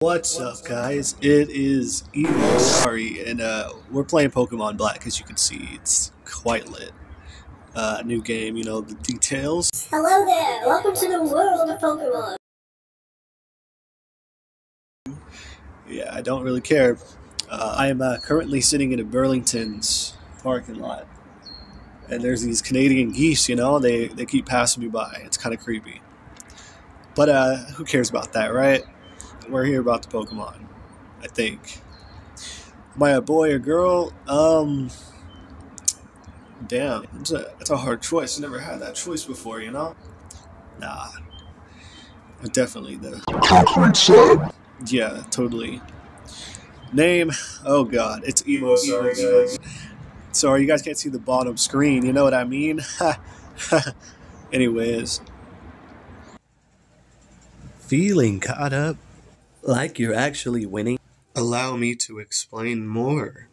What's up, guys? It is Emotari, and uh, we're playing Pokemon Black. As you can see, it's quite lit. Uh, new game, you know, the details. Hello there, welcome to the world of Pokemon. Yeah, I don't really care. Uh, I am uh, currently sitting in a Burlington's parking lot, and there's these Canadian geese, you know, they, they keep passing me by. It's kind of creepy. But uh, who cares about that, right? We're here about the Pokemon, I think. Am I a boy or girl? Um, damn, it's a, it's a hard choice. I never had that choice before, you know? Nah, definitely the yeah, totally. Name? Oh god, it's emo. Sorry, guys. Sorry, you guys can't see the bottom screen. You know what I mean? Anyways, feeling caught up, like you're actually winning. Allow me to explain more.